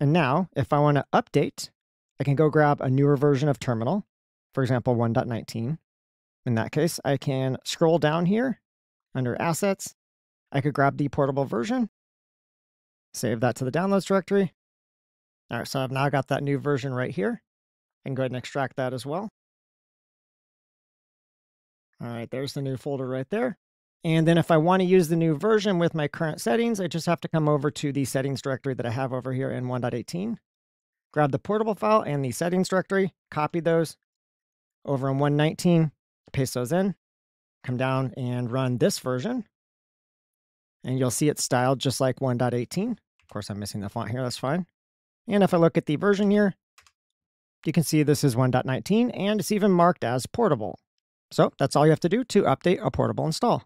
And now, if I want to update, I can go grab a newer version of terminal, for example, 1.19. In that case, I can scroll down here under assets. I could grab the portable version, save that to the downloads directory. All right, so I've now got that new version right here. I can go ahead and extract that as well. All right, there's the new folder right there. And then if I want to use the new version with my current settings, I just have to come over to the settings directory that I have over here in 1.18. Grab the portable file and the settings directory, copy those over in 119, paste those in, come down and run this version. And you'll see it's styled just like 1.18. Of course, I'm missing the font here, that's fine. And if I look at the version here, you can see this is 1.19 and it's even marked as portable. So that's all you have to do to update a portable install.